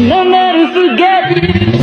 no matter forget.